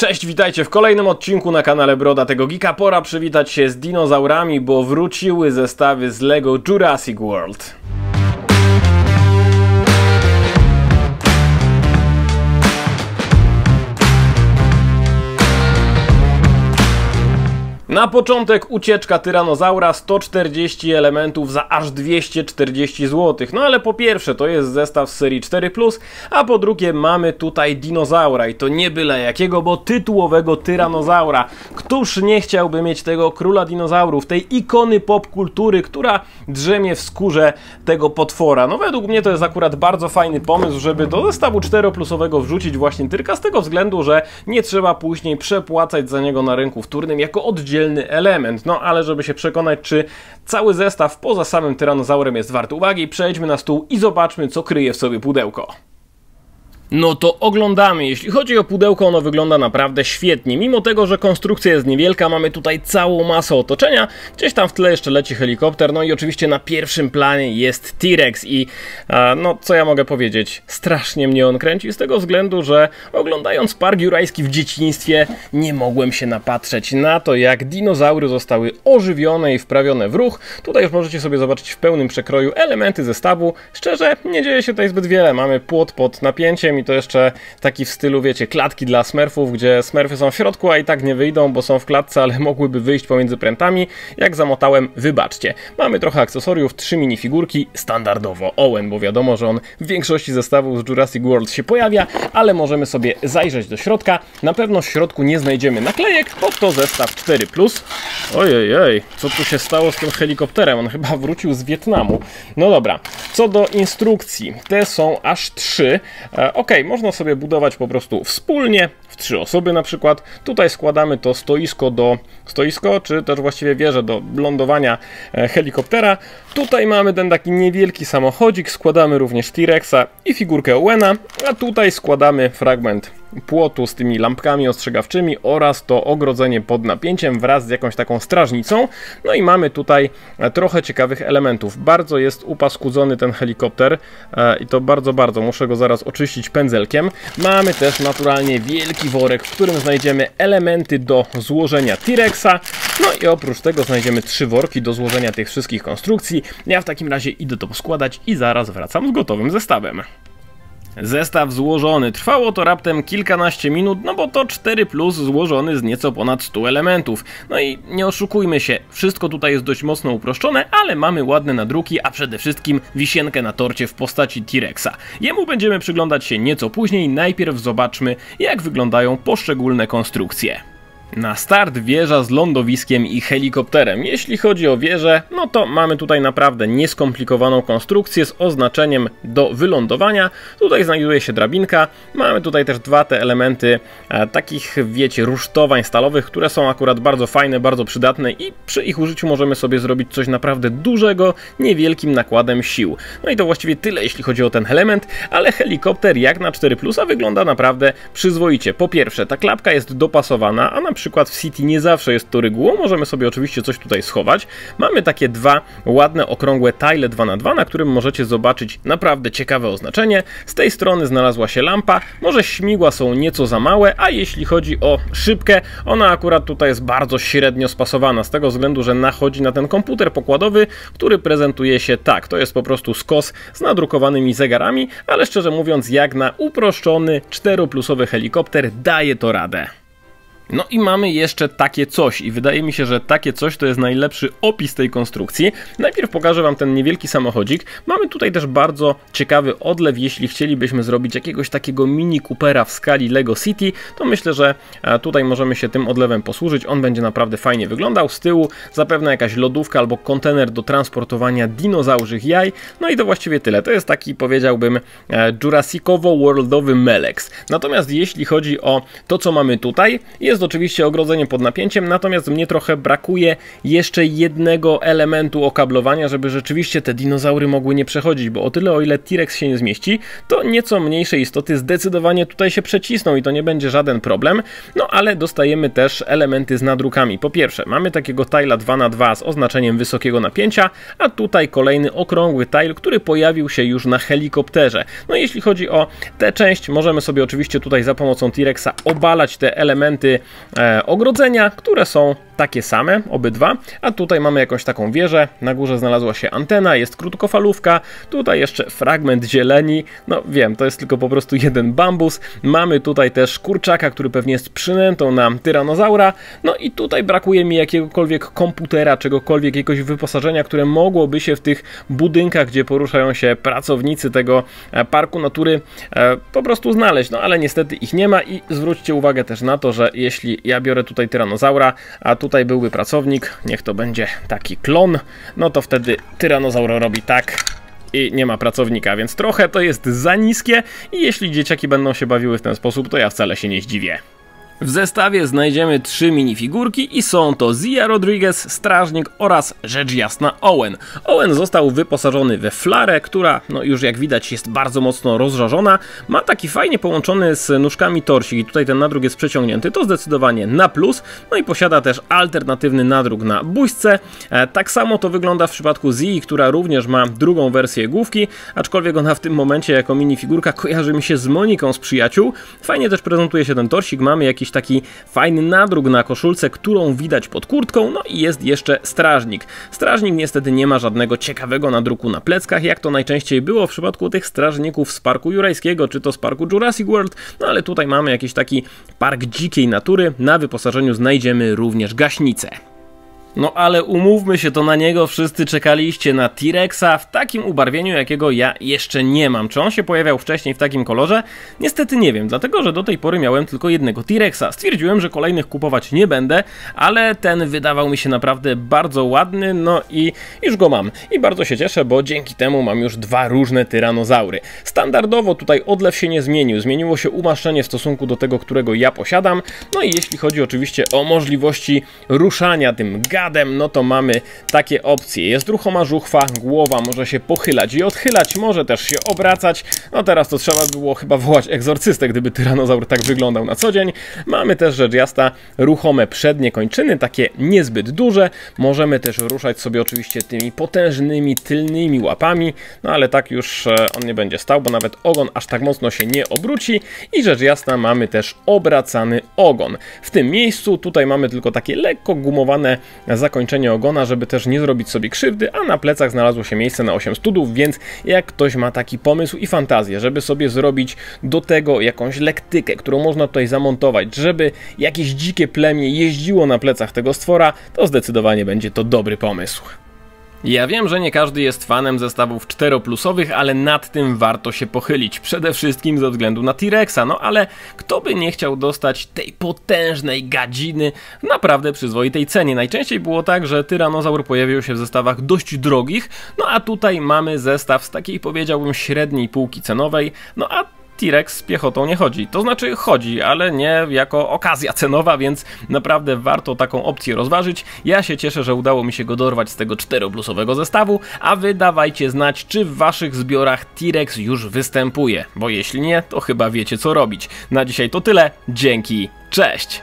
Cześć, witajcie w kolejnym odcinku na kanale Broda tego Geeka. Pora przywitać się z dinozaurami, bo wróciły zestawy z LEGO Jurassic World. Na początek ucieczka tyranozaura 140 elementów za aż 240 zł. No ale po pierwsze to jest zestaw z serii 4, a po drugie mamy tutaj dinozaura i to nie byle jakiego, bo tytułowego tyranozaura. Któż nie chciałby mieć tego króla dinozaurów, tej ikony popkultury, która drzemie w skórze tego potwora? No według mnie to jest akurat bardzo fajny pomysł, żeby do zestawu 4 plusowego wrzucić właśnie Tyrka z tego względu, że nie trzeba później przepłacać za niego na rynku wtórnym jako oddzielny element. No ale żeby się przekonać, czy cały zestaw poza samym tyranozaurem jest wart uwagi, przejdźmy na stół i zobaczmy, co kryje w sobie pudełko. No to oglądamy. Jeśli chodzi o pudełko, ono wygląda naprawdę świetnie. Mimo tego, że konstrukcja jest niewielka, mamy tutaj całą masę otoczenia. Gdzieś tam w tle jeszcze leci helikopter. No i oczywiście na pierwszym planie jest T-Rex i e, no co ja mogę powiedzieć? Strasznie mnie on kręci z tego względu, że oglądając Park Jurajski w dzieciństwie nie mogłem się napatrzeć na to, jak dinozaury zostały ożywione i wprawione w ruch. Tutaj już możecie sobie zobaczyć w pełnym przekroju elementy zestawu. Szczerze, nie dzieje się tutaj zbyt wiele. Mamy płot pod napięciem i to jeszcze taki w stylu, wiecie, klatki dla smurfów, gdzie smurfy są w środku, a i tak nie wyjdą, bo są w klatce, ale mogłyby wyjść pomiędzy prętami. Jak zamotałem, wybaczcie. Mamy trochę akcesoriów, trzy minifigurki, standardowo Owen, bo wiadomo, że on w większości zestawów z Jurassic World się pojawia, ale możemy sobie zajrzeć do środka. Na pewno w środku nie znajdziemy naklejek, bo to zestaw 4+. Ojej, co tu się stało z tym helikopterem? On chyba wrócił z Wietnamu. No dobra, co do instrukcji, te są aż trzy. E, ok, można sobie budować po prostu wspólnie, w trzy osoby na przykład. Tutaj składamy to stoisko do stoisko, czy też właściwie wieżę do lądowania e, helikoptera. Tutaj mamy ten taki niewielki samochodzik, składamy również T-Rexa i figurkę Owena, a tutaj składamy fragment płotu z tymi lampkami ostrzegawczymi oraz to ogrodzenie pod napięciem wraz z jakąś taką strażnicą. No i mamy tutaj e, trochę ciekawych elementów. Bardzo jest upaskudzony ten helikopter e, i to bardzo, bardzo. Muszę go zaraz oczyścić pędzelkiem. Mamy też naturalnie wielki worek, w którym znajdziemy elementy do złożenia T-Rexa. No i oprócz tego znajdziemy trzy worki do złożenia tych wszystkich konstrukcji. Ja w takim razie idę to poskładać i zaraz wracam z gotowym zestawem. Zestaw złożony. Trwało to raptem kilkanaście minut, no bo to 4 plus złożony z nieco ponad 100 elementów. No i nie oszukujmy się, wszystko tutaj jest dość mocno uproszczone, ale mamy ładne nadruki, a przede wszystkim wisienkę na torcie w postaci T-Rexa. Jemu będziemy przyglądać się nieco później, najpierw zobaczmy jak wyglądają poszczególne konstrukcje. Na start wieża z lądowiskiem i helikopterem. Jeśli chodzi o wieżę, no to mamy tutaj naprawdę nieskomplikowaną konstrukcję z oznaczeniem do wylądowania. Tutaj znajduje się drabinka. Mamy tutaj też dwa te elementy e, takich, wiecie, rusztowań stalowych, które są akurat bardzo fajne, bardzo przydatne i przy ich użyciu możemy sobie zrobić coś naprawdę dużego, niewielkim nakładem sił. No i to właściwie tyle, jeśli chodzi o ten element, ale helikopter jak na 4 plusa wygląda naprawdę przyzwoicie. Po pierwsze, ta klapka jest dopasowana, a na przykład w City nie zawsze jest to regułą, możemy sobie oczywiście coś tutaj schować. Mamy takie dwa ładne, okrągłe tile 2x2, na którym możecie zobaczyć naprawdę ciekawe oznaczenie. Z tej strony znalazła się lampa, może śmigła są nieco za małe, a jeśli chodzi o szybkę, ona akurat tutaj jest bardzo średnio spasowana, z tego względu, że nachodzi na ten komputer pokładowy, który prezentuje się tak. To jest po prostu skos z nadrukowanymi zegarami, ale szczerze mówiąc, jak na uproszczony 4-plusowy helikopter daje to radę. No i mamy jeszcze takie coś i wydaje mi się, że takie coś to jest najlepszy opis tej konstrukcji. Najpierw pokażę Wam ten niewielki samochodzik. Mamy tutaj też bardzo ciekawy odlew, jeśli chcielibyśmy zrobić jakiegoś takiego mini Coopera w skali Lego City, to myślę, że e, tutaj możemy się tym odlewem posłużyć. On będzie naprawdę fajnie wyglądał. Z tyłu zapewne jakaś lodówka albo kontener do transportowania dinozaurzych jaj. No i to właściwie tyle. To jest taki, powiedziałbym, e, Jurassicowo-worldowy Melex. Natomiast jeśli chodzi o to, co mamy tutaj, jest Jest oczywiście ogrodzenie pod napięciem, natomiast mnie trochę brakuje jeszcze jednego elementu okablowania, żeby rzeczywiście te dinozaury mogły nie przechodzić, bo o tyle o ile T-Rex się nie zmieści, to nieco mniejsze istoty zdecydowanie tutaj się przecisną i to nie będzie żaden problem. No ale dostajemy też elementy z nadrukami. Po pierwsze, mamy takiego tila 2 na 2 z oznaczeniem wysokiego napięcia, a tutaj kolejny okrągły tile, który pojawił się już na helikopterze. No jeśli chodzi o tę część, możemy sobie oczywiście tutaj za pomocą T-Rexa obalać te elementy ogrodzenia, które są takie same, obydwa, a tutaj mamy jakąś taką wieżę, na górze znalazła się antena, jest krótkofalówka, tutaj jeszcze fragment zieleni, no wiem, to jest tylko po prostu jeden bambus, mamy tutaj też kurczaka, który pewnie jest przynętą na tyranozaura, no i tutaj brakuje mi jakiegokolwiek komputera, czegokolwiek, jakiegoś wyposażenia, które mogłoby się w tych budynkach, gdzie poruszają się pracownicy tego e, parku natury, e, po prostu znaleźć, no ale niestety ich nie ma i zwróćcie uwagę też na to, że jeśli ja biorę tutaj tyranozaura, a tu tutaj byłby pracownik, niech to będzie taki klon, no to wtedy tyranozaur robi tak i nie ma pracownika, więc trochę to jest za niskie i jeśli dzieciaki będą się bawiły w ten sposób, to ja wcale się nie zdziwię. W zestawie znajdziemy trzy minifigurki i są to Zia Rodriguez, Strażnik oraz rzecz jasna Owen. Owen został wyposażony we flarę, która no już jak widać jest bardzo mocno rozżarzona. Ma taki fajnie połączony z nóżkami torsik i tutaj ten nadruk jest przeciągnięty, to zdecydowanie na plus. No i posiada też alternatywny nadruk na buźce. E, tak samo to wygląda w przypadku Zii, która również ma drugą wersję główki, aczkolwiek ona w tym momencie jako minifigurka kojarzy mi się z Moniką z przyjaciół. Fajnie też prezentuje się ten torsik, mamy jakiś jakiś taki fajny nadruk na koszulce, którą widać pod kurtką, no i jest jeszcze strażnik. Strażnik niestety nie ma żadnego ciekawego nadruku na pleckach, jak to najczęściej było w przypadku tych strażników z Parku Jurajskiego, czy to z Parku Jurassic World, no ale tutaj mamy jakiś taki park dzikiej natury, na wyposażeniu znajdziemy również gaśnicę. No ale umówmy się, to na niego wszyscy czekaliście na T-Rexa w takim ubarwieniu, jakiego ja jeszcze nie mam. Czy on się pojawiał wcześniej w takim kolorze? Niestety nie wiem, dlatego że do tej pory miałem tylko jednego T-Rexa. Stwierdziłem, że kolejnych kupować nie będę, ale ten wydawał mi się naprawdę bardzo ładny, no i już go mam. I bardzo się cieszę, bo dzięki temu mam już dwa różne tyranozaury. Standardowo tutaj odlew się nie zmienił, zmieniło się umaszczenie w stosunku do tego, którego ja posiadam. No i jeśli chodzi oczywiście o możliwości ruszania tym gazem, no to mamy takie opcje. Jest ruchoma żuchwa, głowa może się pochylać i odchylać, może też się obracać. No teraz to trzeba było chyba wołać egzorcystę, gdyby tyranozaur tak wyglądał na co dzień. Mamy też rzecz jasna ruchome przednie kończyny, takie niezbyt duże. Możemy też ruszać sobie oczywiście tymi potężnymi tylnymi łapami, no ale tak już e, on nie będzie stał, bo nawet ogon aż tak mocno się nie obróci. I rzecz jasna mamy też obracany ogon. W tym miejscu tutaj mamy tylko takie lekko gumowane zakończenie ogona, żeby też nie zrobić sobie krzywdy, a na plecach znalazło się miejsce na 8 studów, więc jak ktoś ma taki pomysł i fantazję, żeby sobie zrobić do tego jakąś lektykę, którą można tutaj zamontować, żeby jakieś dzikie plemię jeździło na plecach tego stwora, to zdecydowanie będzie to dobry pomysł. Ja wiem, że nie każdy jest fanem zestawów 4-plusowych, ale nad tym warto się pochylić. Przede wszystkim ze względu na T-Rexa, no ale kto by nie chciał dostać tej potężnej gadziny w naprawdę przyzwoitej cenie. Najczęściej było tak, że tyranozaur pojawił się w zestawach dość drogich, no a tutaj mamy zestaw z takiej powiedziałbym średniej półki cenowej, no a T-Rex z piechotą nie chodzi. To znaczy chodzi, ale nie jako okazja cenowa, więc naprawdę warto taką opcję rozważyć. Ja się cieszę, że udało mi się go dorwać z tego 4-plusowego zestawu, a wy dawajcie znać, czy w waszych zbiorach T-Rex już występuje, bo jeśli nie, to chyba wiecie co robić. Na dzisiaj to tyle, dzięki, cześć!